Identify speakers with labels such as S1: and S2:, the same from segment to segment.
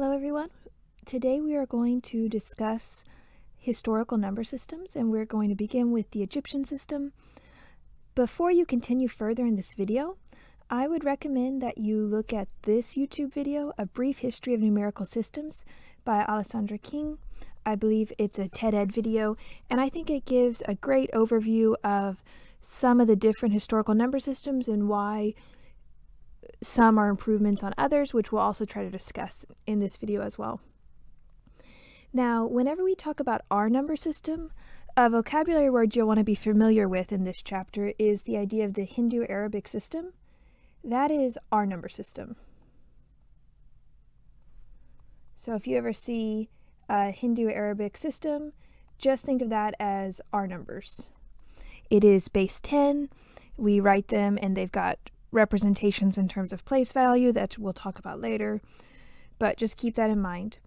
S1: Hello everyone. Today we are going to discuss historical number systems and we're going to begin with the Egyptian system. Before you continue further in this video, I would recommend that you look at this YouTube video, A Brief History of Numerical Systems by Alessandra King. I believe it's a TED Ed video and I think it gives a great overview of some of the different historical number systems and why some are improvements on others, which we'll also try to discuss in this video as well. Now, whenever we talk about our number system, a vocabulary word you'll want to be familiar with in this chapter is the idea of the Hindu-Arabic system. That is our number system. So if you ever see a Hindu-Arabic system, just think of that as our numbers. It is base 10. We write them and they've got representations in terms of place value that we'll talk about later, but just keep that in mind.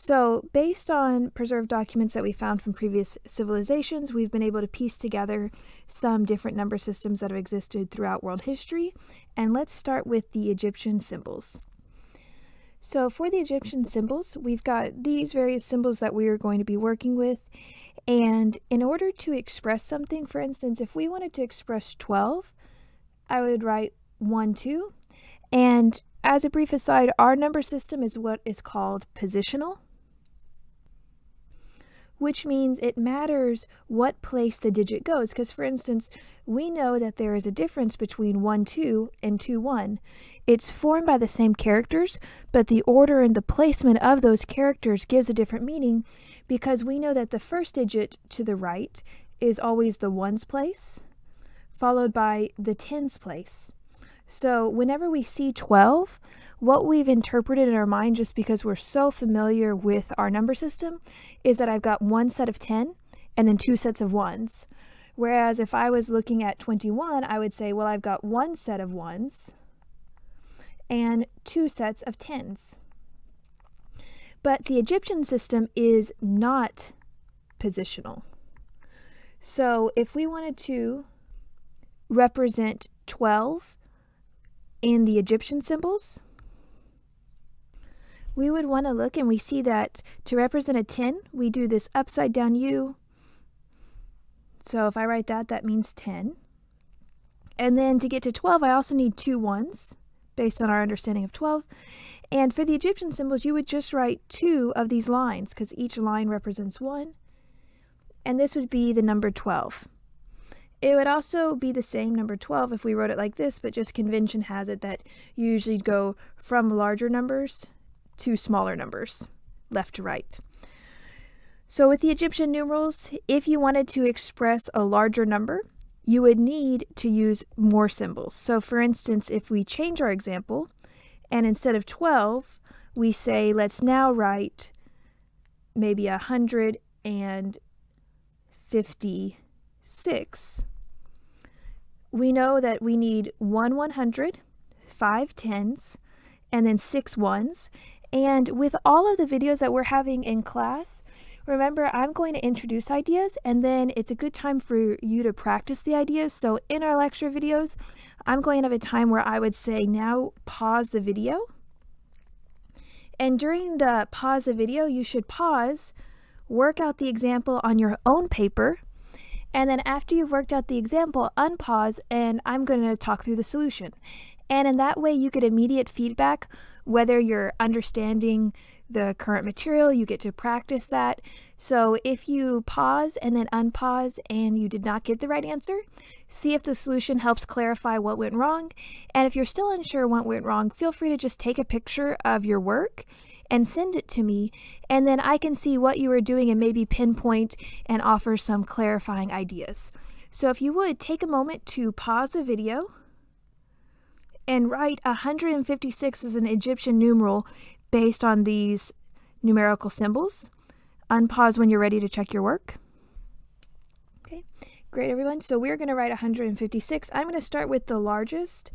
S1: So, based on preserved documents that we found from previous civilizations, we've been able to piece together some different number systems that have existed throughout world history. And let's start with the Egyptian symbols. So, for the Egyptian symbols, we've got these various symbols that we are going to be working with. And in order to express something, for instance, if we wanted to express 12, I would write 1, 2. And as a brief aside, our number system is what is called positional, which means it matters what place the digit goes. Because, for instance, we know that there is a difference between 1, 2 and 2, 1. It's formed by the same characters, but the order and the placement of those characters gives a different meaning because we know that the first digit to the right is always the ones place, followed by the tens place. So whenever we see 12, what we've interpreted in our mind, just because we're so familiar with our number system, is that I've got one set of 10 and then two sets of ones. Whereas if I was looking at 21, I would say, well, I've got one set of ones and two sets of tens. But the Egyptian system is not positional. So if we wanted to represent 12 in the Egyptian symbols, we would want to look and we see that to represent a 10, we do this upside down U. So if I write that, that means 10. And then to get to 12, I also need two ones based on our understanding of 12. And for the Egyptian symbols, you would just write two of these lines because each line represents one. And this would be the number 12. It would also be the same number 12 if we wrote it like this, but just convention has it that you usually go from larger numbers to smaller numbers, left to right. So with the Egyptian numerals, if you wanted to express a larger number, you would need to use more symbols. So for instance, if we change our example, and instead of 12, we say, let's now write maybe 150 6, we know that we need 1 100, 5 tens, and then 6 ones. And with all of the videos that we're having in class, remember I'm going to introduce ideas and then it's a good time for you to practice the ideas. So in our lecture videos, I'm going to have a time where I would say now pause the video. And during the pause the video, you should pause, work out the example on your own paper, and then after you've worked out the example, unpause and I'm going to talk through the solution. And in that way, you get immediate feedback whether you're understanding the current material, you get to practice that. So if you pause and then unpause and you did not get the right answer, see if the solution helps clarify what went wrong. And if you're still unsure what went wrong, feel free to just take a picture of your work and send it to me, and then I can see what you are doing and maybe pinpoint and offer some clarifying ideas. So if you would, take a moment to pause the video and write 156 as an Egyptian numeral based on these numerical symbols. Unpause when you're ready to check your work. Okay, great everyone. So we're going to write 156. I'm going to start with the largest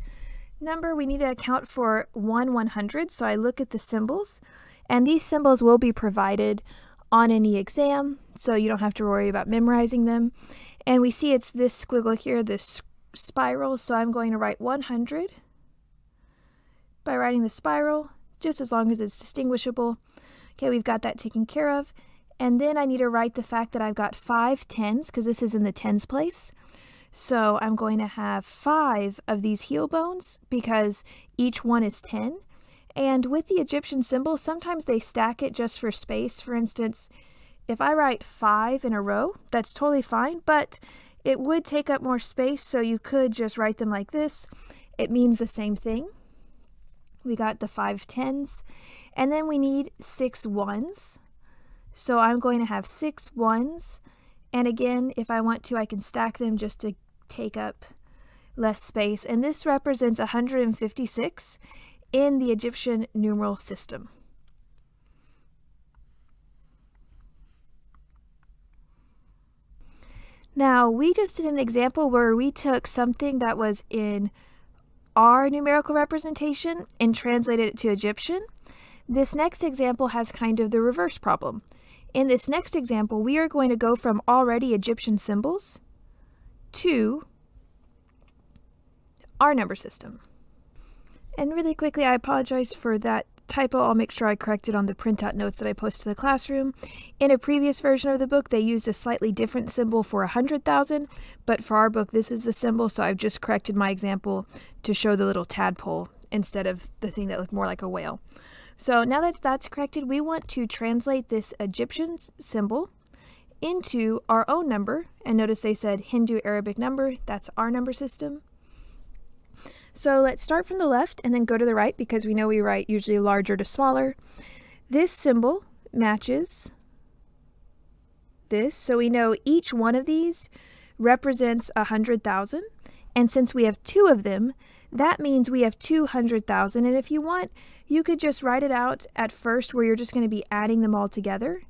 S1: number. We need to account for 1 100. So I look at the symbols. And these symbols will be provided on any exam, so you don't have to worry about memorizing them. And we see it's this squiggle here, this spiral, so I'm going to write 100 by writing the spiral, just as long as it's distinguishable. Okay, we've got that taken care of. And then I need to write the fact that I've got five tens because this is in the tens place. So I'm going to have five of these heel bones because each one is 10. And with the Egyptian symbol, sometimes they stack it just for space. For instance, if I write five in a row, that's totally fine, but it would take up more space, so you could just write them like this. It means the same thing. We got the five tens, and then we need six ones. So I'm going to have six ones, and again, if I want to, I can stack them just to take up less space. And this represents 156 in the Egyptian numeral system. Now, we just did an example where we took something that was in our numerical representation and translated it to Egyptian. This next example has kind of the reverse problem. In this next example, we are going to go from already Egyptian symbols to our number system. And really quickly, I apologize for that typo. I'll make sure I correct it on the printout notes that I post to the classroom. In a previous version of the book, they used a slightly different symbol for 100,000, but for our book, this is the symbol, so I've just corrected my example to show the little tadpole instead of the thing that looked more like a whale. So now that that's corrected, we want to translate this Egyptian symbol into our own number. And notice they said Hindu Arabic number, that's our number system. So let's start from the left and then go to the right because we know we write usually larger to smaller. This symbol matches this, so we know each one of these represents a 100,000. And since we have two of them, that means we have 200,000. And if you want, you could just write it out at first where you're just going to be adding them all together.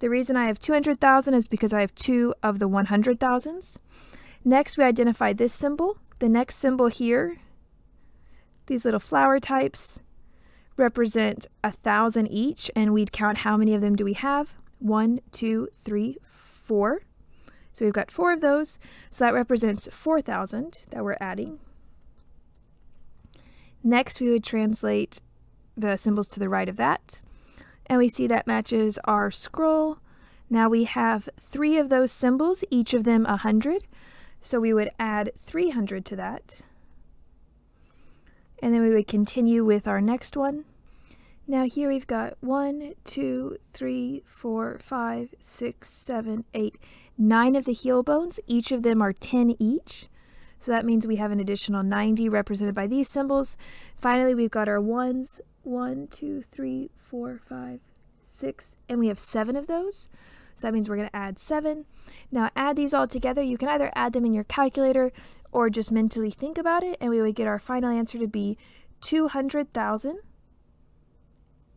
S1: The reason I have 200,000 is because I have two of the 100,000s. Next, we identify this symbol. The next symbol here, these little flower types, represent a thousand each, and we'd count how many of them do we have? One, two, three, four. So we've got four of those. So that represents 4,000 that we're adding. Next, we would translate the symbols to the right of that. And we see that matches our scroll. Now we have three of those symbols, each of them 100. So we would add 300 to that. And then we would continue with our next one. Now here we've got one, two, three, four, five, six, seven, eight, nine of the heel bones. Each of them are 10 each. So that means we have an additional 90 represented by these symbols. Finally, we've got our ones, one, two, three, four, five, six, and we have seven of those. So that means we're going to add 7. Now add these all together. You can either add them in your calculator or just mentally think about it, and we would get our final answer to be 200,000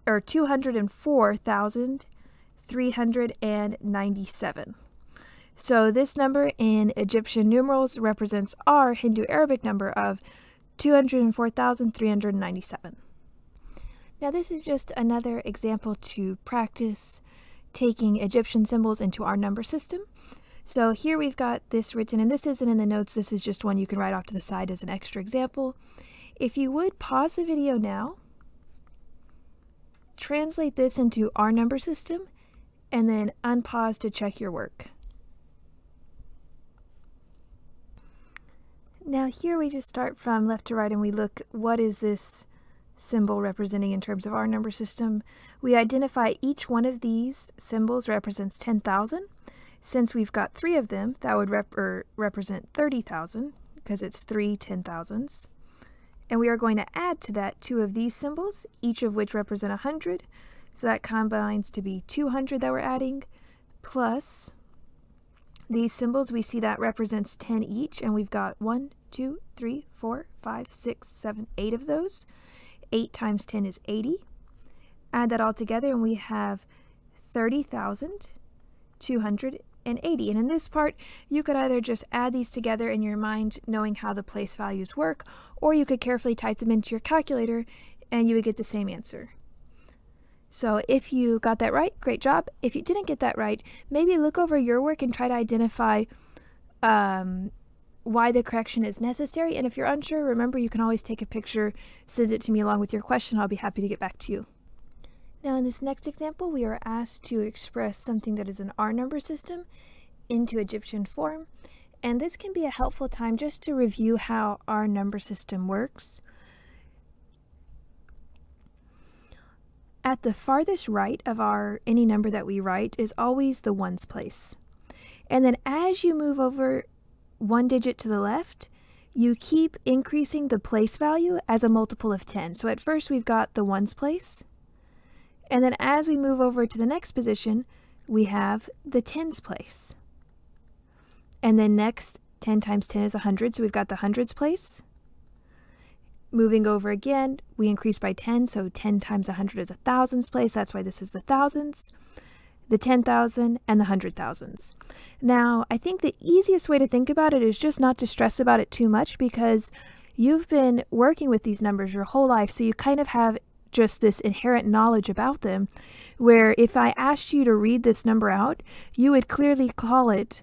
S1: or 204,397. So this number in Egyptian numerals represents our Hindu Arabic number of 204,397. Now this is just another example to practice taking Egyptian symbols into our number system. So here we've got this written, and this isn't in the notes, this is just one you can write off to the side as an extra example. If you would pause the video now, translate this into our number system, and then unpause to check your work. Now here we just start from left to right and we look, what is this symbol representing in terms of our number system. We identify each one of these symbols represents 10,000. Since we've got three of them, that would rep er, represent 30,000 because it's three 10,000s. And we are going to add to that two of these symbols, each of which represent 100. So that combines to be 200 that we're adding, plus these symbols, we see that represents 10 each, and we've got one, two, three, four, five, six, seven, eight of those. 8 times 10 is 80. Add that all together and we have 30,280. And in this part, you could either just add these together in your mind, knowing how the place values work, or you could carefully type them into your calculator and you would get the same answer. So if you got that right, great job. If you didn't get that right, maybe look over your work and try to identify um, why the correction is necessary. And if you're unsure, remember you can always take a picture, send it to me along with your question. I'll be happy to get back to you. Now in this next example, we are asked to express something that is an R number system into Egyptian form. And this can be a helpful time just to review how our number system works. At the farthest right of our any number that we write is always the ones place. And then as you move over one digit to the left, you keep increasing the place value as a multiple of 10. So at first we've got the ones place. And then as we move over to the next position, we have the tens place. And then next, 10 times 10 is 100, so we've got the hundreds place. Moving over again, we increase by 10, so 10 times 100 is a thousands place, that's why this is the thousands the 10,000, and the 100,000s. Now, I think the easiest way to think about it is just not to stress about it too much because you've been working with these numbers your whole life, so you kind of have just this inherent knowledge about them. Where if I asked you to read this number out, you would clearly call it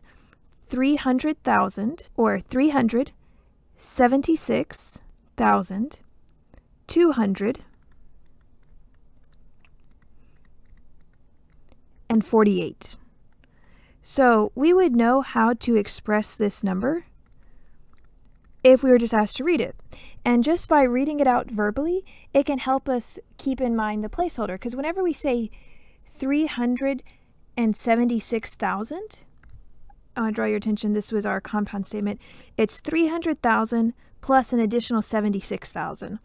S1: 300,000 or 376,200 and 48. So we would know how to express this number if we were just asked to read it. And just by reading it out verbally, it can help us keep in mind the placeholder. Because whenever we say 376,000, I want to draw your attention, this was our compound statement. It's 300,000 plus an additional 76,000.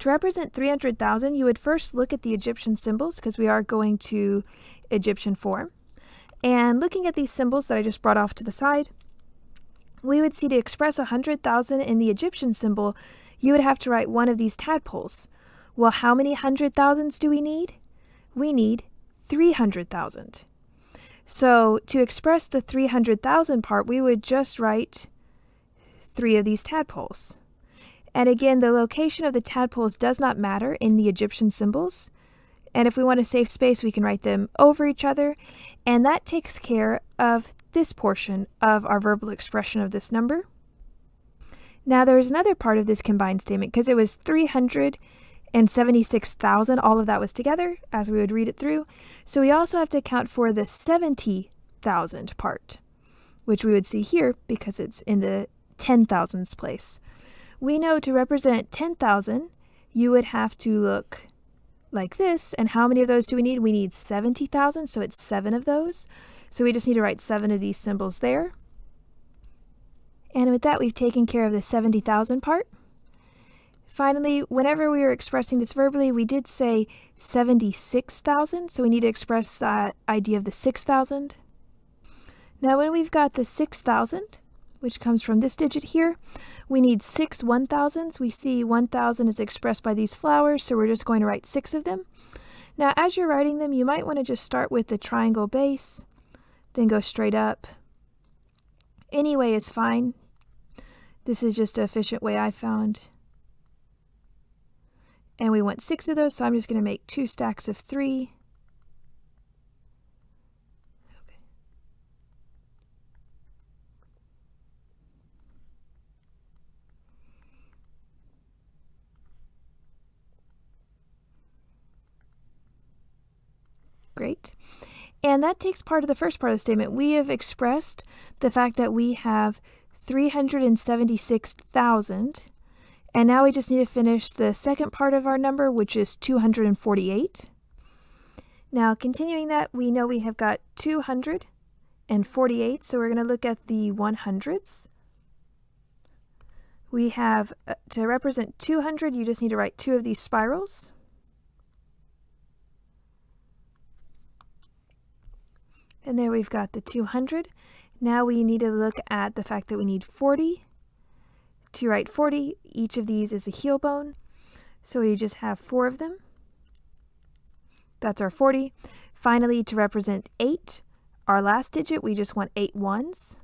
S1: To represent 300,000, you would first look at the Egyptian symbols because we are going to Egyptian form. And looking at these symbols that I just brought off to the side, we would see to express 100,000 in the Egyptian symbol, you would have to write one of these tadpoles. Well, how many hundred thousands do we need? We need 300,000. So to express the 300,000 part, we would just write three of these tadpoles. And again, the location of the tadpoles does not matter in the Egyptian symbols. And if we want to save space, we can write them over each other. And that takes care of this portion of our verbal expression of this number. Now there is another part of this combined statement because it was 376,000. All of that was together as we would read it through. So we also have to account for the 70,000 part, which we would see here because it's in the 10,000s place we know to represent 10,000, you would have to look like this. And how many of those do we need? We need 70,000, so it's seven of those. So we just need to write seven of these symbols there. And with that, we've taken care of the 70,000 part. Finally, whenever we were expressing this verbally, we did say 76,000, so we need to express that idea of the 6,000. Now when we've got the 6,000, which comes from this digit here, we need six 1,000s. We see 1,000 is expressed by these flowers, so we're just going to write six of them. Now, as you're writing them, you might want to just start with the triangle base, then go straight up. Anyway is fine. This is just an efficient way I found. And we want six of those, so I'm just going to make two stacks of three. Great. And that takes part of the first part of the statement. We have expressed the fact that we have 376,000. And now we just need to finish the second part of our number, which is 248. Now, continuing that, we know we have got 248, so we're going to look at the 100s. We have, uh, to represent 200, you just need to write two of these spirals. And there we've got the 200. Now we need to look at the fact that we need 40. To write 40, each of these is a heel bone. So we just have four of them. That's our 40. Finally, to represent 8, our last digit, we just want eight ones.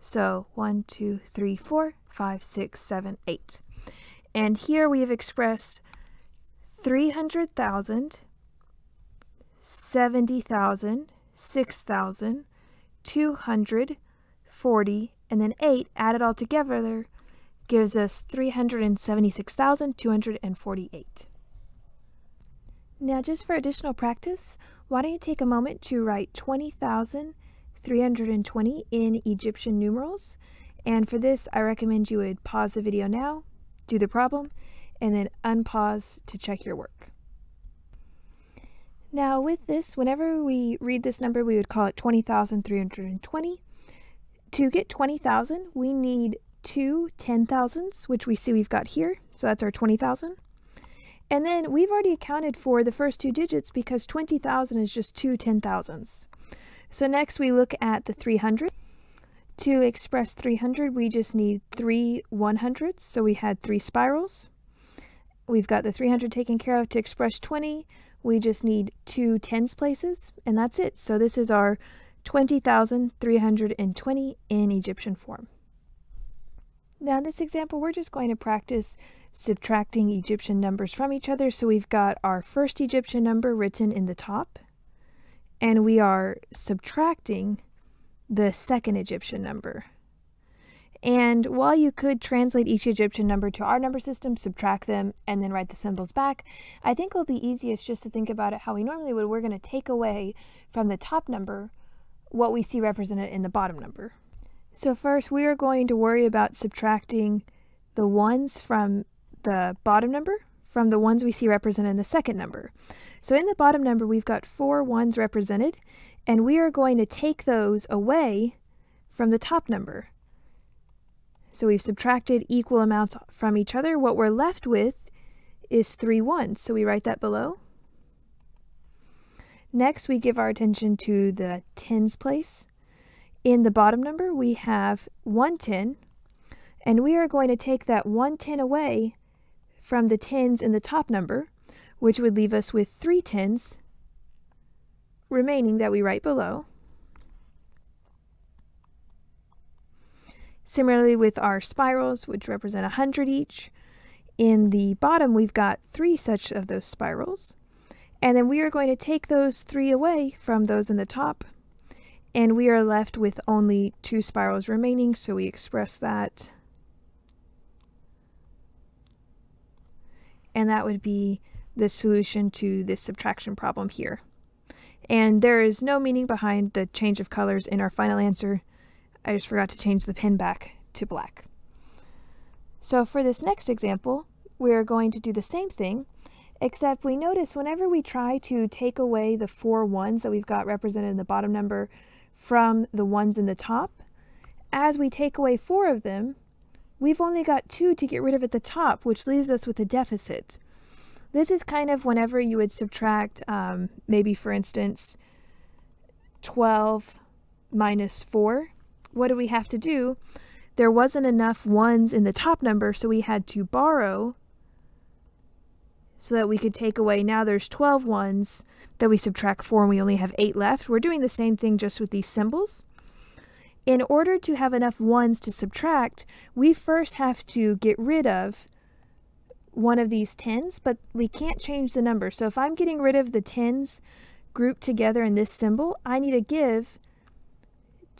S1: So 1, 2, 3, 4, 5, 6, 7, 8. And here we have expressed 300,000, 70,000, 6,240, and then 8 added all together gives us 376,248. Now just for additional practice, why don't you take a moment to write 20,320 in Egyptian numerals. And for this, I recommend you would pause the video now, do the problem, and then unpause to check your work. Now with this, whenever we read this number, we would call it 20,320. To get 20,000, we need two 10,000s, which we see we've got here. So that's our 20,000. And then we've already accounted for the first two digits because 20,000 is just two 10,000s. So next we look at the 300. To express 300, we just need three 100s. So we had three spirals. We've got the 300 taken care of. To express 20, we just need two tens places, and that's it. So this is our 20,320 in Egyptian form. Now in this example, we're just going to practice subtracting Egyptian numbers from each other. So we've got our first Egyptian number written in the top, and we are subtracting the second Egyptian number. And while you could translate each Egyptian number to our number system, subtract them, and then write the symbols back, I think it'll be easiest just to think about it how we normally would. We're going to take away from the top number what we see represented in the bottom number. So first, we are going to worry about subtracting the ones from the bottom number from the ones we see represented in the second number. So in the bottom number, we've got four ones represented, and we are going to take those away from the top number. So we've subtracted equal amounts from each other. What we're left with is three ones. So we write that below. Next, we give our attention to the tens place. In the bottom number, we have one ten, and we are going to take that one ten away from the tens in the top number, which would leave us with three tens remaining that we write below. Similarly with our spirals, which represent 100 each, in the bottom we've got three such of those spirals. And then we are going to take those three away from those in the top. And we are left with only two spirals remaining, so we express that. And that would be the solution to this subtraction problem here. And there is no meaning behind the change of colors in our final answer. I just forgot to change the pin back to black. So for this next example, we're going to do the same thing, except we notice whenever we try to take away the four ones that we've got represented in the bottom number from the ones in the top, as we take away four of them, we've only got two to get rid of at the top, which leaves us with a deficit. This is kind of whenever you would subtract, um, maybe for instance, 12 minus 4 what do we have to do? There wasn't enough ones in the top number, so we had to borrow so that we could take away. Now there's 12 ones that we subtract 4 and we only have 8 left. We're doing the same thing just with these symbols. In order to have enough ones to subtract, we first have to get rid of one of these tens, but we can't change the number. So if I'm getting rid of the tens grouped together in this symbol, I need to give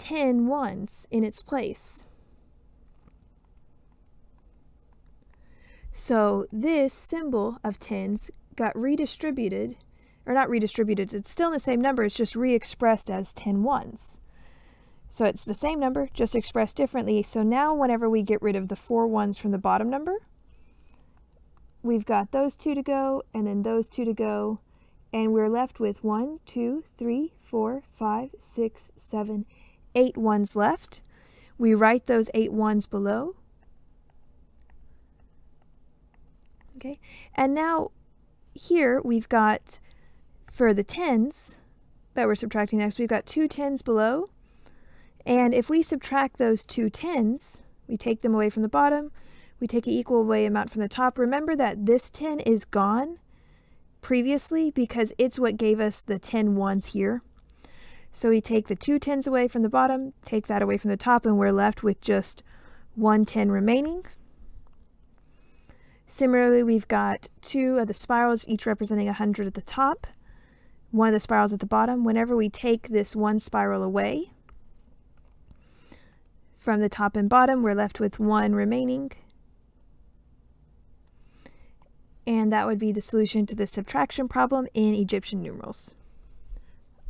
S1: 10 ones in its place. So this symbol of tens got redistributed, or not redistributed, it's still the same number, it's just re-expressed as 10 ones. So it's the same number, just expressed differently. So now whenever we get rid of the four ones from the bottom number, we've got those two to go, and then those two to go, and we're left with one, two, three, four, five, six, seven, eight ones left. We write those eight ones below. Okay, and now here we've got, for the tens that we're subtracting next, we've got two tens below. And if we subtract those two tens, we take them away from the bottom, we take an equal away amount from the top. Remember that this 10 is gone previously because it's what gave us the 10 ones here. So we take the two tens away from the bottom, take that away from the top, and we're left with just one 10 remaining. Similarly, we've got two of the spirals, each representing 100 at the top, one of the spirals at the bottom. Whenever we take this one spiral away from the top and bottom, we're left with 1 remaining. And that would be the solution to the subtraction problem in Egyptian numerals.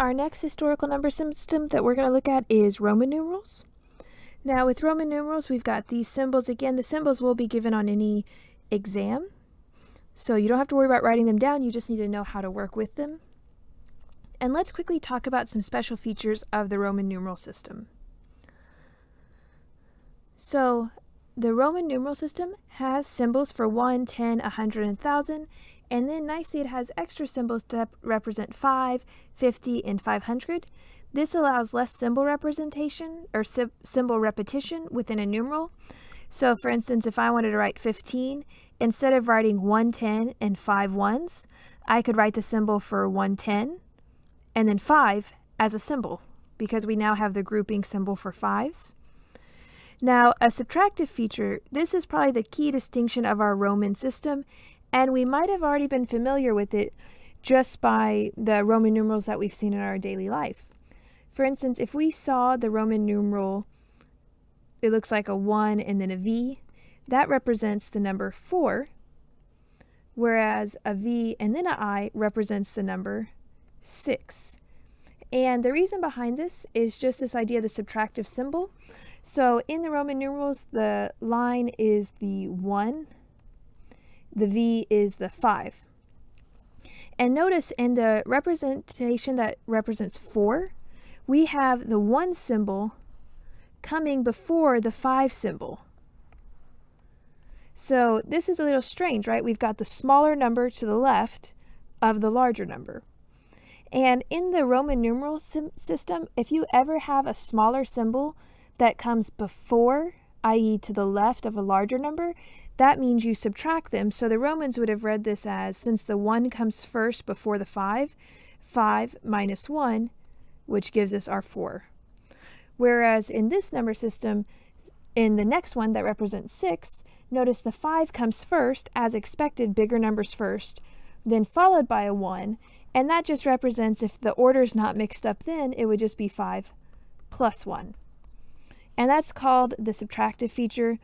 S1: Our next historical number system that we're going to look at is Roman numerals. Now with Roman numerals, we've got these symbols. Again, the symbols will be given on any exam. So you don't have to worry about writing them down, you just need to know how to work with them. And let's quickly talk about some special features of the Roman numeral system. So the Roman numeral system has symbols for 1, 10, 100, and 1000, and then nicely it has extra symbols to represent 5, 50, and 500. This allows less symbol representation or symbol repetition within a numeral. So for instance, if I wanted to write 15, instead of writing 110 and 5 ones, I could write the symbol for 110 and then 5 as a symbol because we now have the grouping symbol for fives. Now, a subtractive feature, this is probably the key distinction of our Roman system, and we might have already been familiar with it just by the Roman numerals that we've seen in our daily life. For instance, if we saw the Roman numeral, it looks like a 1 and then a V, that represents the number 4, whereas a V and then an I represents the number 6. And the reason behind this is just this idea of the subtractive symbol. So in the Roman numerals, the line is the 1, the V is the 5. And notice in the representation that represents 4, we have the 1 symbol coming before the 5 symbol. So this is a little strange, right? We've got the smaller number to the left of the larger number. And in the Roman numeral system, if you ever have a smaller symbol that comes before, i.e. to the left of a larger number, that means you subtract them. So the Romans would have read this as, since the 1 comes first before the 5, 5 minus 1, which gives us our 4. Whereas in this number system, in the next one that represents 6, notice the 5 comes first, as expected, bigger numbers first, then followed by a 1, and that just represents if the order is not mixed up then, it would just be 5 plus 1. And that's called the subtractive feature.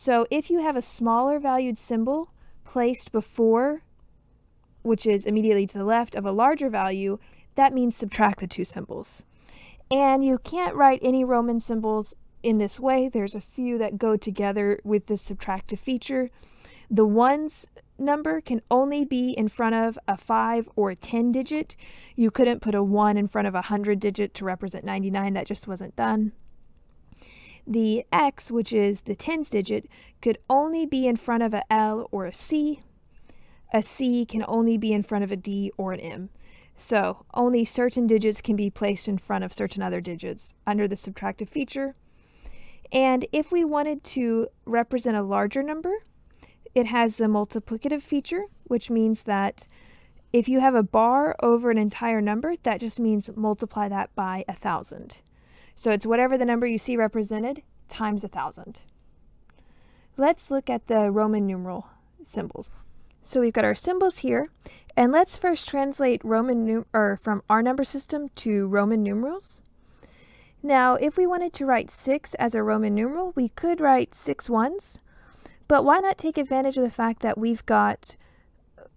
S1: So if you have a smaller valued symbol placed before, which is immediately to the left of a larger value, that means subtract the two symbols. And you can't write any Roman symbols in this way. There's a few that go together with this subtractive feature. The ones number can only be in front of a 5 or a 10 digit. You couldn't put a 1 in front of a 100 digit to represent 99. That just wasn't done. The X, which is the tens digit, could only be in front of a L or a C. A C can only be in front of a D or an M. So only certain digits can be placed in front of certain other digits under the subtractive feature. And if we wanted to represent a larger number, it has the multiplicative feature, which means that if you have a bar over an entire number, that just means multiply that by a thousand. So it's whatever the number you see represented times a thousand. Let's look at the Roman numeral symbols. So we've got our symbols here, and let's first translate Roman num or from our number system to Roman numerals. Now, if we wanted to write 6 as a Roman numeral, we could write six ones, but why not take advantage of the fact that we've got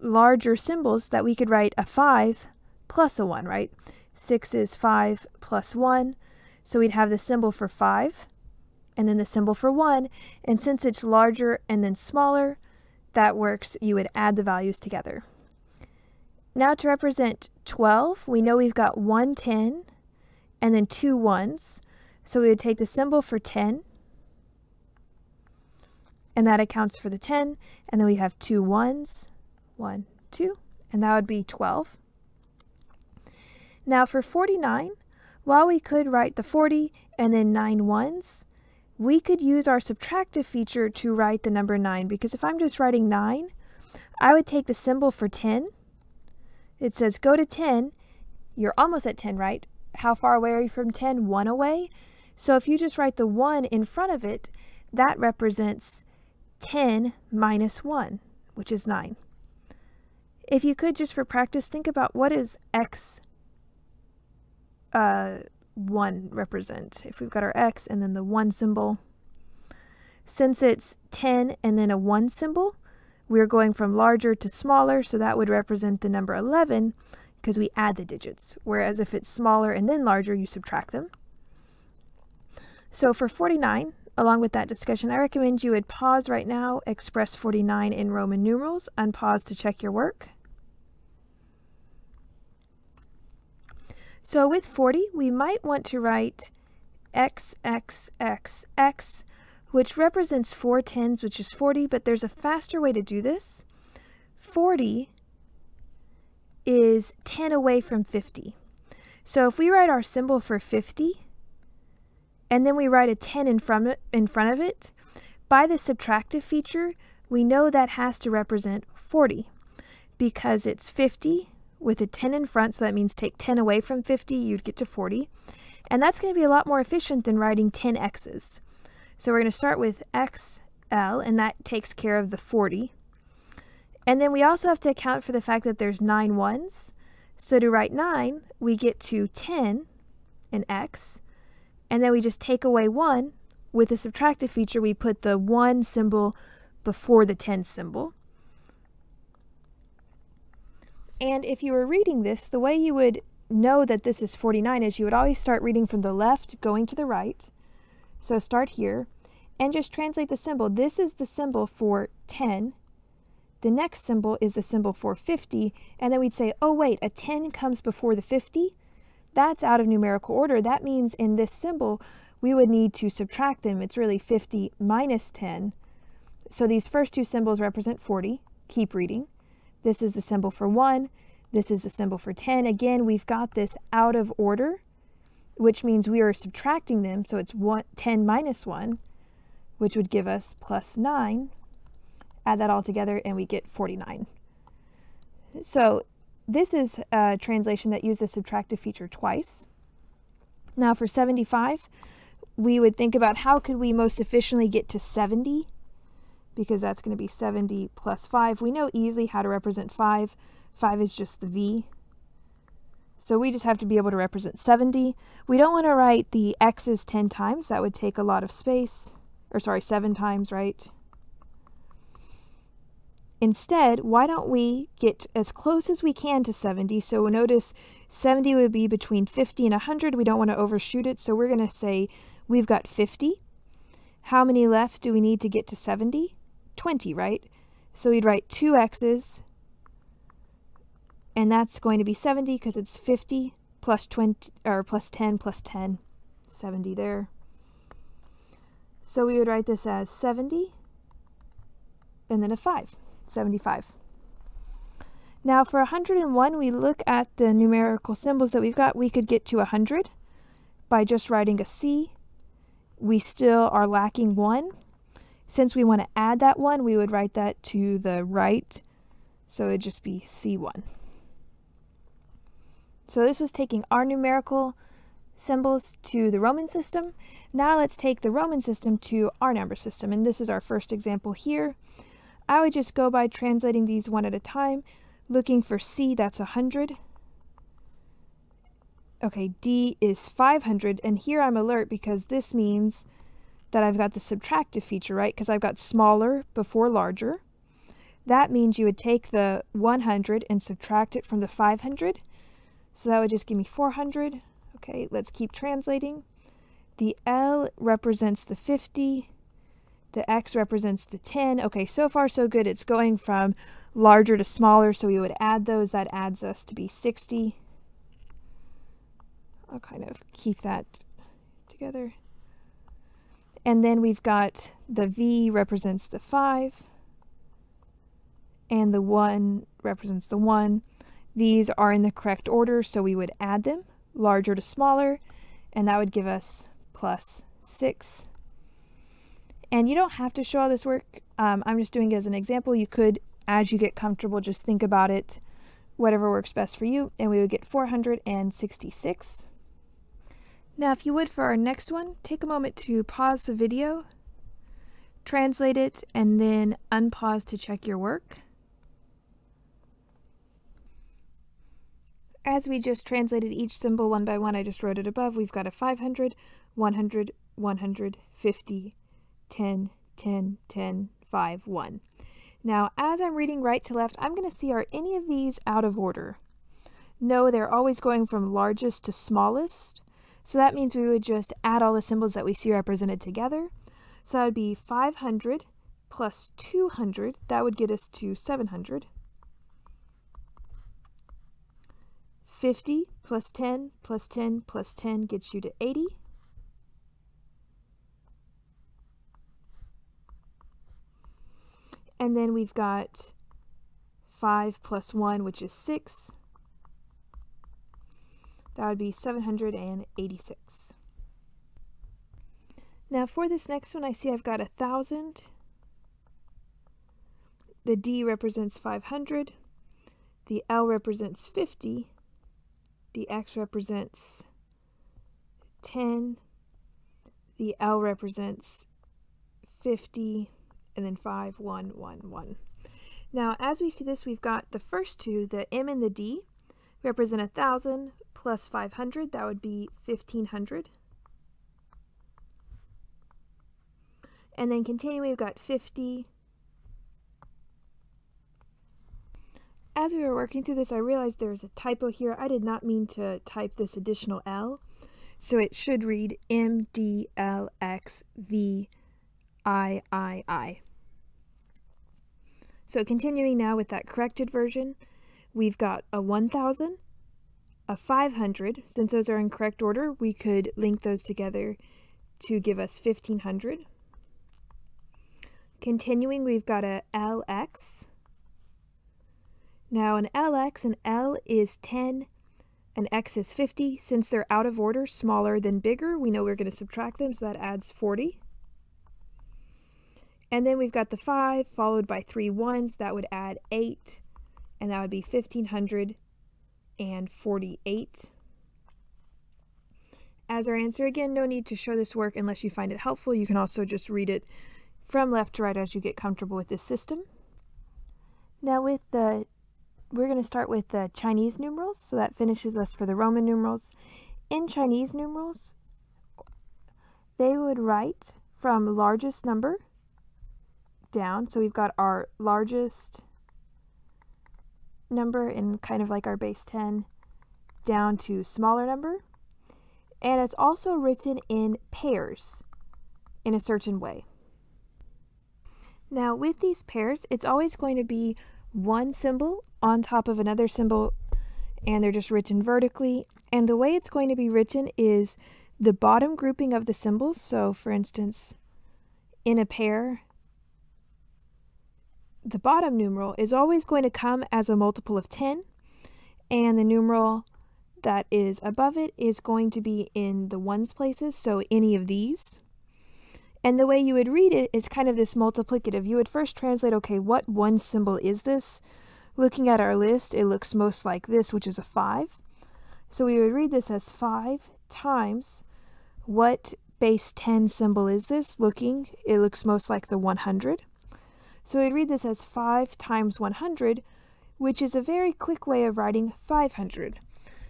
S1: larger symbols that we could write a 5 plus a 1, right? 6 is 5 plus 1, so we'd have the symbol for 5 and then the symbol for 1. And since it's larger and then smaller, that works. You would add the values together. Now to represent 12, we know we've got one 10 and then two ones. So we would take the symbol for 10 and that accounts for the 10. And then we have two ones, one, two, and that would be 12. Now for 49, while we could write the 40 and then nine ones, we could use our subtractive feature to write the number 9 because if I'm just writing 9, I would take the symbol for 10. It says go to 10. You're almost at 10, right? How far away are you from 10? 1 away. So if you just write the 1 in front of it, that represents 10 minus 1, which is 9. If you could, just for practice, think about what is x uh, 1 represent? If we've got our x and then the 1 symbol, since it's 10 and then a 1 symbol, we're going from larger to smaller, so that would represent the number 11 because we add the digits. Whereas if it's smaller and then larger, you subtract them. So for 49, along with that discussion, I recommend you would pause right now, express 49 in Roman numerals, unpause to check your work. So with 40, we might want to write x, x, x, x, which represents four tens, which is 40, but there's a faster way to do this. 40 is 10 away from 50. So if we write our symbol for 50, and then we write a 10 in front, in front of it, by the subtractive feature, we know that has to represent 40 because it's 50 with a 10 in front, so that means take 10 away from 50, you'd get to 40. And that's going to be a lot more efficient than writing 10 x's. So we're going to start with xl, and that takes care of the 40. And then we also have to account for the fact that there's nine ones. So to write 9, we get to 10 in x, and then we just take away 1. With the subtractive feature, we put the 1 symbol before the 10 symbol. And if you were reading this, the way you would know that this is 49 is you would always start reading from the left going to the right. So start here and just translate the symbol. This is the symbol for 10. The next symbol is the symbol for 50. And then we'd say, oh wait, a 10 comes before the 50. That's out of numerical order. That means in this symbol, we would need to subtract them. It's really 50 minus 10. So these first two symbols represent 40. Keep reading. This is the symbol for 1. This is the symbol for 10. Again, we've got this out of order, which means we are subtracting them. So it's one, 10 minus 1, which would give us plus 9. Add that all together and we get 49. So this is a translation that uses the subtractive feature twice. Now for 75, we would think about how could we most efficiently get to 70 because that's going to be 70 plus 5. We know easily how to represent 5. 5 is just the v. So we just have to be able to represent 70. We don't want to write the x's 10 times. That would take a lot of space. Or sorry, 7 times, right? Instead, why don't we get as close as we can to 70? So notice 70 would be between 50 and 100. We don't want to overshoot it. So we're going to say we've got 50. How many left do we need to get to 70? 20, right? So we'd write two x's, and that's going to be 70 because it's 50 plus 20, or plus 10 plus 10, 70 there. So we would write this as 70 and then a 5, 75. Now for 101, we look at the numerical symbols that we've got. We could get to 100 by just writing a C. We still are lacking 1, since we want to add that one, we would write that to the right. So it'd just be C1. So this was taking our numerical symbols to the Roman system. Now let's take the Roman system to our number system. And this is our first example here. I would just go by translating these one at a time. Looking for C, that's 100. Okay, D is 500. And here I'm alert because this means that I've got the subtractive feature, right? Because I've got smaller before larger. That means you would take the 100 and subtract it from the 500. So that would just give me 400. Okay, let's keep translating. The L represents the 50. The X represents the 10. Okay, so far so good. It's going from larger to smaller, so we would add those. That adds us to be 60. I'll kind of keep that together. And then we've got the V represents the 5, and the 1 represents the 1. These are in the correct order, so we would add them, larger to smaller, and that would give us plus 6. And you don't have to show all this work. Um, I'm just doing it as an example. You could, as you get comfortable, just think about it, whatever works best for you, and we would get 466. Now, if you would, for our next one, take a moment to pause the video, translate it, and then unpause to check your work. as we just translated each symbol one by one, I just wrote it above, we've got a 500, 100, 100, 50, 10, 10, 10, 5, 1. Now, as I'm reading right to left, I'm going to see are any of these out of order? No, they're always going from largest to smallest. So that means we would just add all the symbols that we see represented together. So that would be 500 plus 200. That would get us to 700. 50 plus 10 plus 10 plus 10 gets you to 80. And then we've got 5 plus 1, which is 6. That would be 786. Now for this next one, I see I've got a 1,000. The D represents 500. The L represents 50. The X represents 10. The L represents 50 and then 5, 1, 1, 1. Now, as we see this, we've got the first two, the M and the D, represent 1,000 plus 500. That would be 1,500. And then continuing, we've got 50. As we were working through this, I realized there's a typo here. I did not mean to type this additional L. So it should read M D L X V I, I, I. So continuing now with that corrected version, we've got a 1000, a 500. Since those are in correct order, we could link those together to give us 1500. Continuing, we've got a LX. Now an LX, an L is 10, an X is 50. Since they're out of order, smaller than bigger, we know we're going to subtract them, so that adds 40. And then we've got the 5 followed by three ones. That would add 8. And that would be 1548. As our answer, again, no need to show this work unless you find it helpful. You can also just read it from left to right as you get comfortable with this system. Now with the, we're going to start with the Chinese numerals. So that finishes us for the Roman numerals. In Chinese numerals, they would write from largest number down. So we've got our largest number in kind of like our base 10 down to smaller number. And it's also written in pairs in a certain way. Now with these pairs, it's always going to be one symbol on top of another symbol and they're just written vertically. And the way it's going to be written is the bottom grouping of the symbols. So for instance, in a pair, the bottom numeral is always going to come as a multiple of 10 and the numeral that is above it is going to be in the ones places, so any of these. And the way you would read it is kind of this multiplicative. You would first translate, okay, what one symbol is this? Looking at our list, it looks most like this, which is a 5. So we would read this as 5 times what base 10 symbol is this? Looking, it looks most like the 100. So we'd read this as 5 times 100, which is a very quick way of writing 500.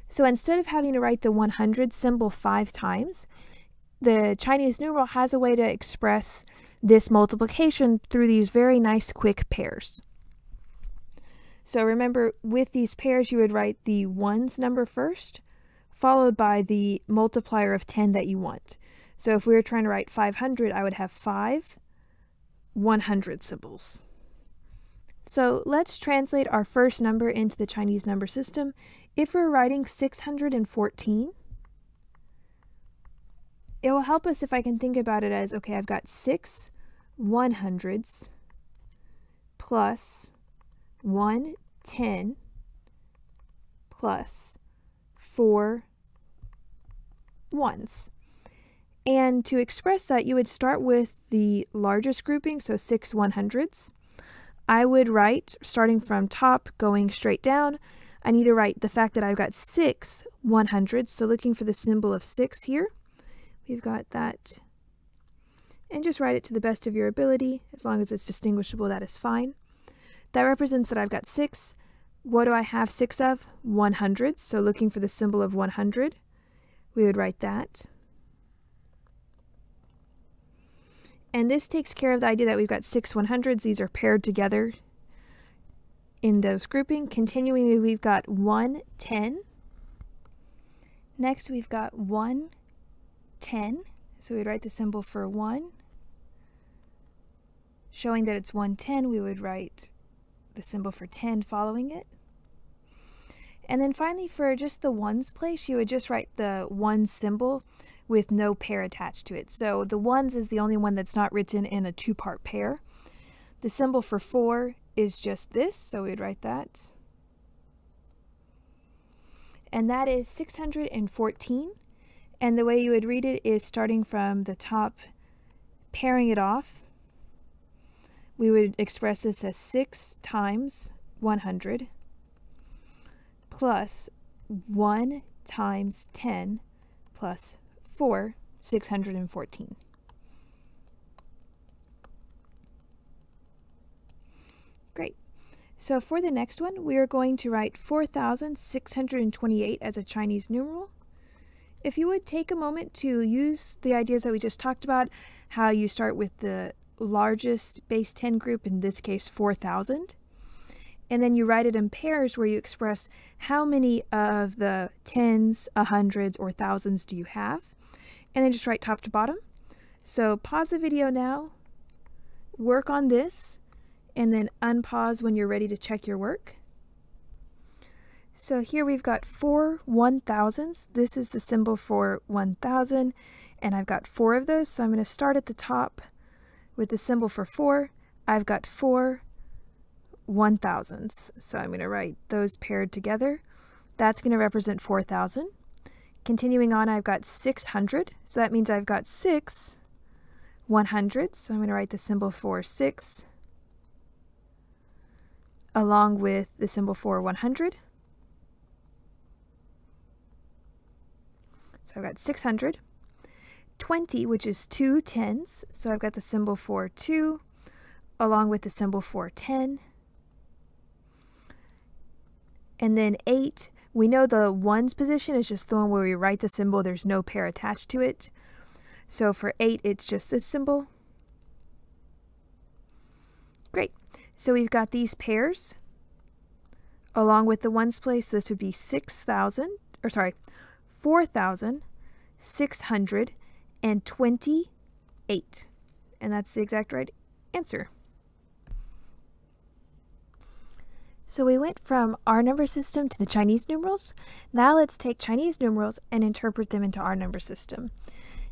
S1: So instead of having to write the 100 symbol five times, the Chinese numeral has a way to express this multiplication through these very nice quick pairs. So remember, with these pairs, you would write the ones number first, followed by the multiplier of 10 that you want. So if we were trying to write 500, I would have 5 100 symbols. So let's translate our first number into the Chinese number system. If we're writing 614, it will help us if I can think about it as, okay, I've got six 100s plus one 10 plus four ones. And to express that, you would start with the largest grouping, so six 100s. I would write, starting from top, going straight down, I need to write the fact that I've got six 100s, so looking for the symbol of six here. We've got that. And just write it to the best of your ability. As long as it's distinguishable, that is fine. That represents that I've got six What do I have six of? 100. So looking for the symbol of 100, we would write that. And this takes care of the idea that we've got six 100s. These are paired together in those grouping. Continuing, we've got 110. Next, we've got 110. So we'd write the symbol for 1. Showing that it's 110, we would write the symbol for 10 following it. And then finally, for just the ones place, you would just write the one symbol with no pair attached to it. So the ones is the only one that's not written in a two-part pair. The symbol for 4 is just this, so we'd write that. And that is 614. And the way you would read it is starting from the top, pairing it off. We would express this as 6 times 100 plus 1 times 10 plus 4, 614. Great. So for the next one, we are going to write 4,628 as a Chinese numeral. If you would take a moment to use the ideas that we just talked about, how you start with the largest base 10 group, in this case 4,000, and then you write it in pairs where you express how many of the tens, a hundreds, or thousands do you have, and then just write top to bottom. So pause the video now, work on this, and then unpause when you're ready to check your work. So here we've got four 1000s. This is the symbol for 1000, and I've got four of those, so I'm going to start at the top with the symbol for four. I've got four 1000s, so I'm going to write those paired together. That's going to represent 4000. Continuing on, I've got 600, so that means I've got six 100s, so I'm going to write the symbol for 6 along with the symbol for 100. So I've got 600. 20, which is two tens, so I've got the symbol for 2 along with the symbol for 10. And then 8, we know the ones position is just the one where we write the symbol, there's no pair attached to it. So for 8, it's just this symbol. Great. So we've got these pairs along with the ones place. This would be 6,000, or sorry, 4,628. And that's the exact right answer. So we went from our number system to the Chinese numerals. Now let's take Chinese numerals and interpret them into our number system.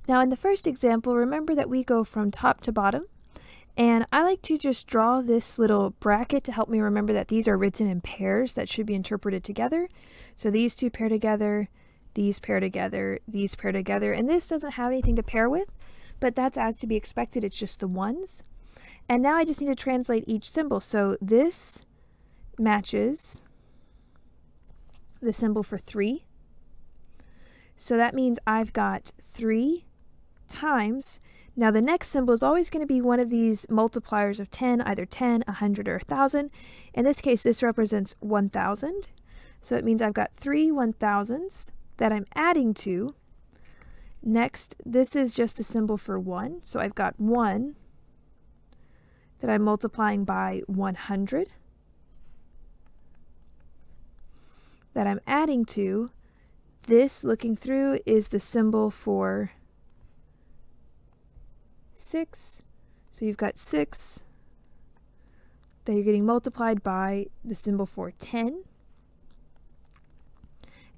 S1: Now in the first example, remember that we go from top to bottom. And I like to just draw this little bracket to help me remember that these are written in pairs that should be interpreted together. So these two pair together, these pair together, these pair together, and this doesn't have anything to pair with, but that's as to be expected, it's just the ones. And now I just need to translate each symbol. So this matches the symbol for 3. So that means I've got 3 times now the next symbol is always going to be one of these multipliers of 10, either 10, 100, or 1,000. In this case, this represents 1,000. So it means I've got three 1,000s that I'm adding to. Next, this is just the symbol for 1. So I've got 1 that I'm multiplying by 100 that I'm adding to. This, looking through, is the symbol for 6. So you've got 6 that you're getting multiplied by the symbol for 10.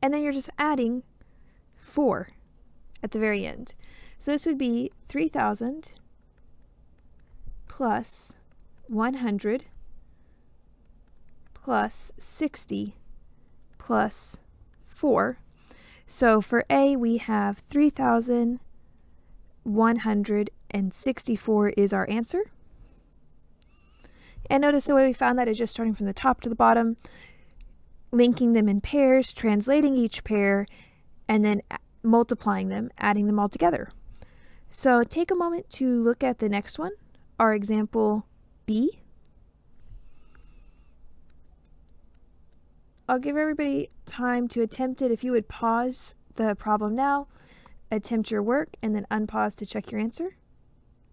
S1: And then you're just adding 4 at the very end. So this would be 3,000 plus 100 plus 60 plus 4. So for A, we have 3,164 is our answer. And notice the way we found that is just starting from the top to the bottom, linking them in pairs, translating each pair, and then multiplying them, adding them all together. So take a moment to look at the next one, our example B. I'll give everybody time to attempt it. If you would pause the problem now, attempt your work, and then unpause to check your answer.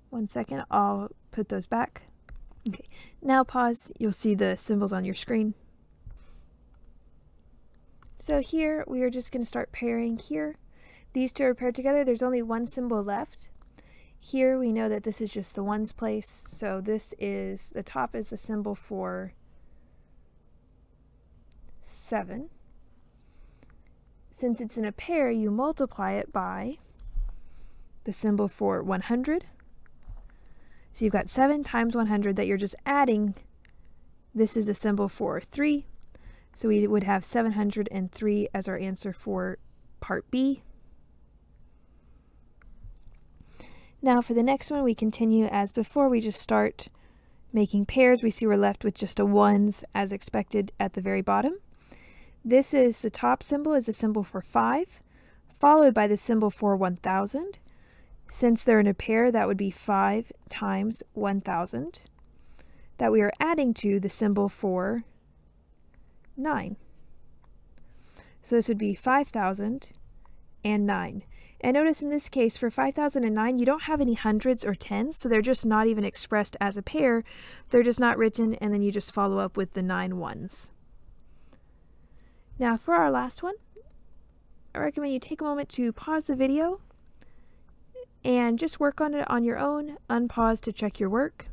S1: One second, I'll put those back. Okay, now pause. You'll see the symbols on your screen. So here we are just going to start pairing here. These two are paired together. There's only one symbol left. Here we know that this is just the ones place. So this is, the top is the symbol for 7. Since it's in a pair, you multiply it by the symbol for 100. So you've got 7 times 100 that you're just adding. This is the symbol for 3. So we would have 703 as our answer for part B. Now for the next one, we continue as before. We just start making pairs. We see we're left with just a ones as expected at the very bottom. This is the top symbol is a symbol for 5, followed by the symbol for 1000. Since they're in a pair, that would be 5 times 1000 that we are adding to the symbol for 9. So this would be 5,000 and 9. And notice in this case, for 5009, you don't have any hundreds or tens, so they're just not even expressed as a pair. They're just not written, and then you just follow up with the nine ones. Now for our last one, I recommend you take a moment to pause the video and just work on it on your own, unpause to check your work.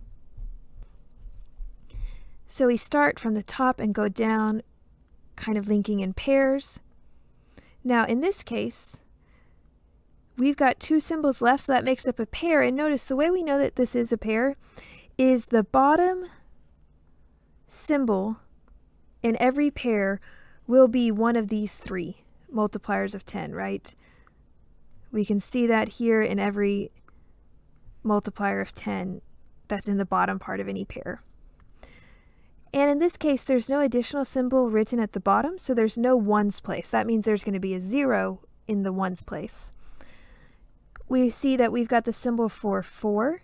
S1: So we start from the top and go down kind of linking in pairs. Now in this case, we've got two symbols left, so that makes up a pair. And notice the way we know that this is a pair is the bottom symbol in every pair will be one of these three multipliers of 10, right? We can see that here in every multiplier of 10 that's in the bottom part of any pair. And in this case, there's no additional symbol written at the bottom, so there's no ones place. That means there's going to be a zero in the ones place. We see that we've got the symbol for 4,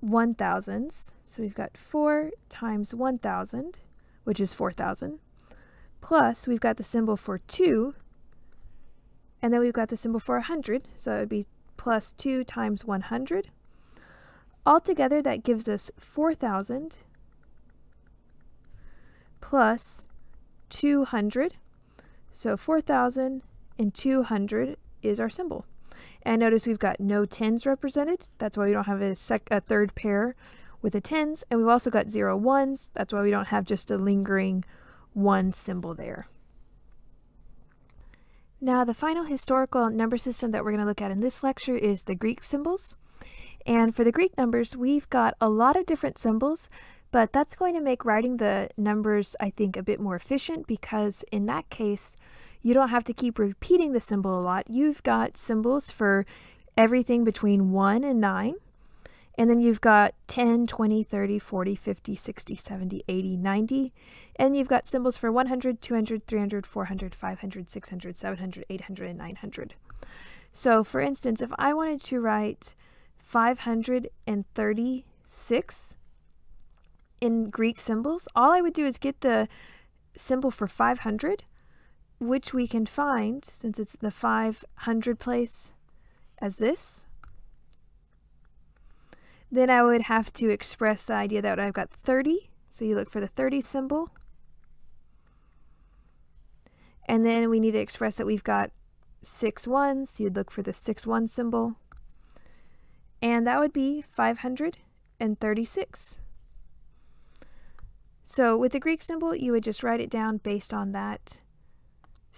S1: one thousands. So we've got 4 times 1,000, which is 4,000, plus we've got the symbol for 2, and then we've got the symbol for 100, so it would be plus 2 times 100, Altogether, that gives us 4,000 plus 200. So 4,200 is our symbol. And notice we've got no tens represented. That's why we don't have a, sec a third pair with the tens. And we've also got zero ones. That's why we don't have just a lingering one symbol there. Now the final historical number system that we're going to look at in this lecture is the Greek symbols. And for the Greek numbers, we've got a lot of different symbols, but that's going to make writing the numbers, I think, a bit more efficient because in that case, you don't have to keep repeating the symbol a lot. You've got symbols for everything between 1 and 9. And then you've got 10, 20, 30, 40, 50, 60, 70, 80, 90. And you've got symbols for 100, 200, 300, 400, 500, 600, 700, 800, and 900. So for instance, if I wanted to write 536 in Greek symbols, all I would do is get the symbol for 500, which we can find, since it's the 500 place, as this. Then I would have to express the idea that I've got 30, so you look for the 30 symbol. And then we need to express that we've got six ones, so you'd look for the 6 1 symbol and that would be 536. So with the Greek symbol, you would just write it down based on that,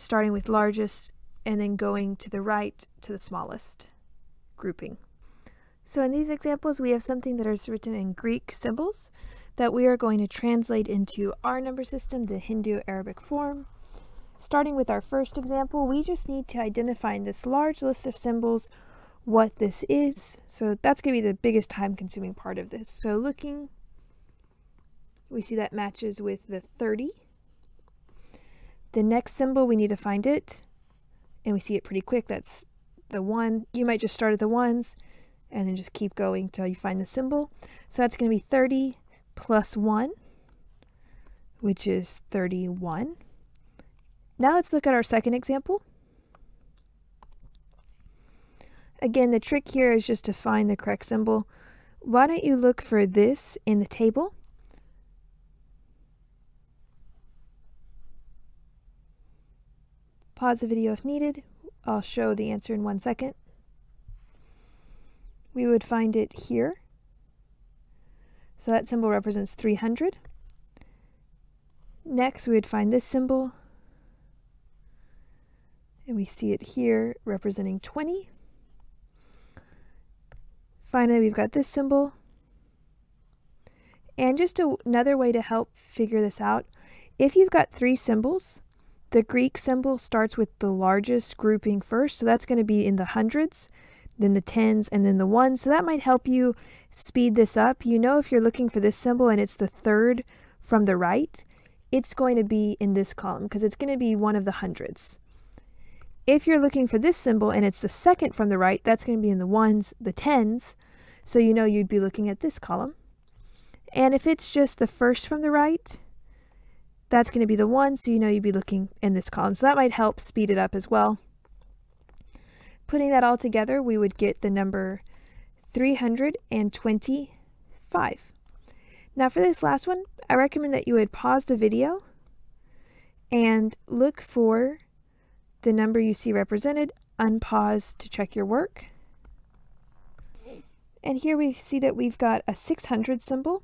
S1: starting with largest and then going to the right to the smallest grouping. So in these examples, we have something that is written in Greek symbols that we are going to translate into our number system, the Hindu Arabic form. Starting with our first example, we just need to identify in this large list of symbols what this is. So that's going to be the biggest time consuming part of this. So looking, we see that matches with the 30. The next symbol, we need to find it. And we see it pretty quick. That's the one. You might just start at the ones and then just keep going till you find the symbol. So that's going to be 30 plus 1. which is 31. Now let's look at our second example. Again, the trick here is just to find the correct symbol. Why don't you look for this in the table? Pause the video if needed. I'll show the answer in one second. We would find it here. So that symbol represents 300. Next, we would find this symbol. And we see it here representing 20. Finally, we've got this symbol. And just a, another way to help figure this out, if you've got three symbols, the Greek symbol starts with the largest grouping first, so that's going to be in the hundreds, then the tens, and then the ones. So that might help you speed this up. You know if you're looking for this symbol and it's the third from the right, it's going to be in this column because it's going to be one of the hundreds. If you're looking for this symbol and it's the second from the right, that's going to be in the ones, the tens, so you know you'd be looking at this column. And if it's just the first from the right, that's going to be the one, so you know you'd be looking in this column. So that might help speed it up as well. Putting that all together, we would get the number 325. Now for this last one, I recommend that you would pause the video and look for the number you see represented, unpause to check your work. And here we see that we've got a 600 symbol.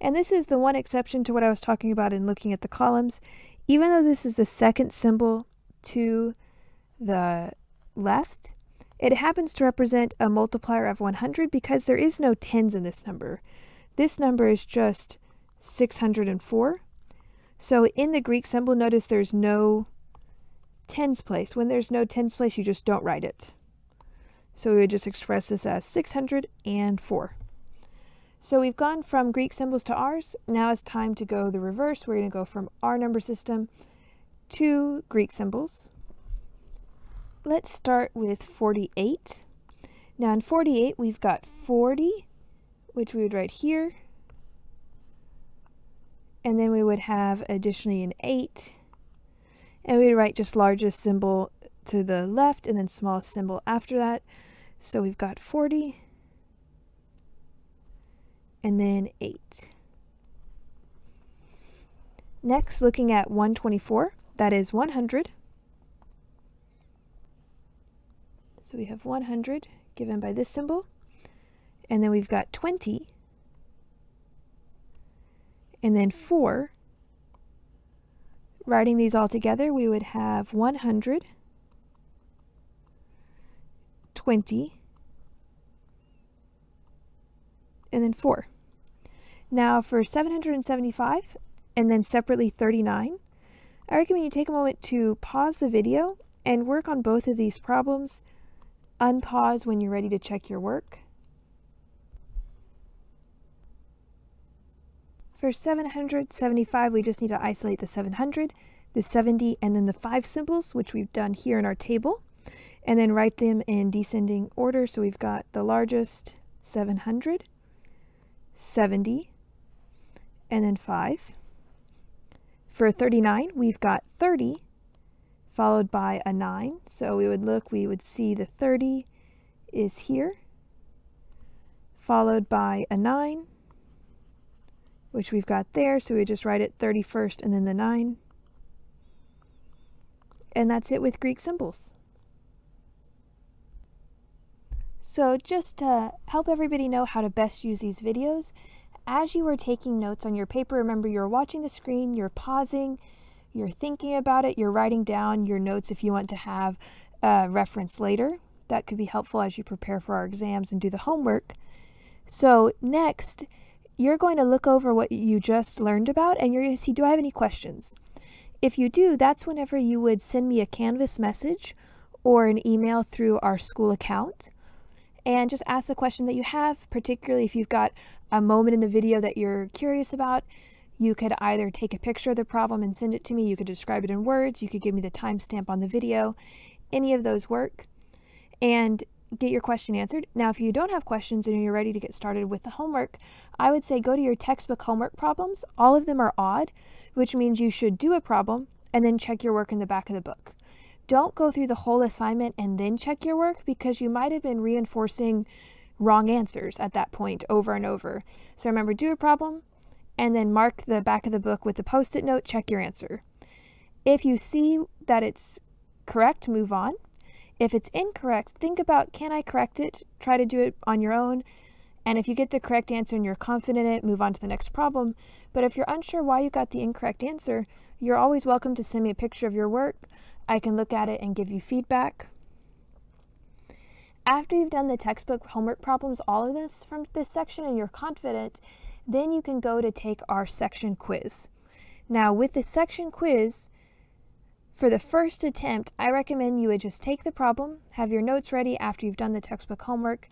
S1: And this is the one exception to what I was talking about in looking at the columns. Even though this is the second symbol to the left, it happens to represent a multiplier of 100 because there is no tens in this number. This number is just 604. So in the Greek symbol, notice there's no tens place. When there's no tens place, you just don't write it. So we would just express this as 604. So we've gone from Greek symbols to ours. Now it's time to go the reverse. We're going to go from our number system to Greek symbols. Let's start with 48. Now in 48, we've got 40, which we would write here. And then we would have additionally an 8 and we write just largest symbol to the left and then smallest symbol after that. So we've got 40 and then 8. Next, looking at 124, that is 100. So we have 100 given by this symbol. And then we've got 20. And then 4 Writing these all together, we would have 100, 20, and then 4. Now for 775 and then separately 39, I recommend you take a moment to pause the video and work on both of these problems. Unpause when you're ready to check your work. For 775, we just need to isolate the 700, the 70, and then the 5 symbols, which we've done here in our table, and then write them in descending order. So we've got the largest 700, 70, and then 5. For 39, we've got 30, followed by a 9. So we would look, we would see the 30 is here, followed by a 9, which we've got there. So we just write it 31st and then the 9. And that's it with Greek symbols. So just to help everybody know how to best use these videos, as you are taking notes on your paper, remember you're watching the screen, you're pausing, you're thinking about it, you're writing down your notes if you want to have a reference later. That could be helpful as you prepare for our exams and do the homework. So next, you're going to look over what you just learned about and you're going to see, do I have any questions? If you do, that's whenever you would send me a Canvas message or an email through our school account and just ask the question that you have, particularly if you've got a moment in the video that you're curious about. You could either take a picture of the problem and send it to me, you could describe it in words, you could give me the timestamp on the video, any of those work. And get your question answered. Now, if you don't have questions and you're ready to get started with the homework, I would say go to your textbook homework problems. All of them are odd, which means you should do a problem and then check your work in the back of the book. Don't go through the whole assignment and then check your work because you might have been reinforcing wrong answers at that point over and over. So remember, do a problem and then mark the back of the book with a post it note, check your answer. If you see that it's correct, move on. If it's incorrect, think about can I correct it? Try to do it on your own. And if you get the correct answer and you're confident in it, move on to the next problem. But if you're unsure why you got the incorrect answer, you're always welcome to send me a picture of your work. I can look at it and give you feedback. After you've done the textbook homework problems, all of this from this section, and you're confident, then you can go to take our section quiz. Now, with the section quiz, for the first attempt, I recommend you would just take the problem, have your notes ready after you've done the textbook homework,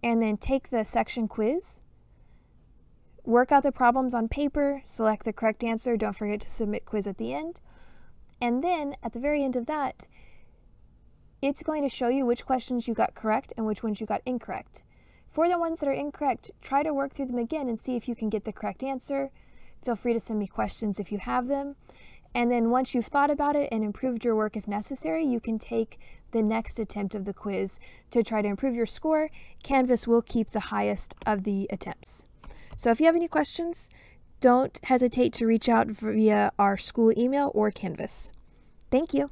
S1: and then take the section quiz. Work out the problems on paper, select the correct answer, don't forget to submit quiz at the end. And then at the very end of that, it's going to show you which questions you got correct and which ones you got incorrect. For the ones that are incorrect, try to work through them again and see if you can get the correct answer. Feel free to send me questions if you have them. And then once you've thought about it and improved your work if necessary, you can take the next attempt of the quiz to try to improve your score. Canvas will keep the highest of the attempts. So if you have any questions, don't hesitate to reach out via our school email or Canvas. Thank you.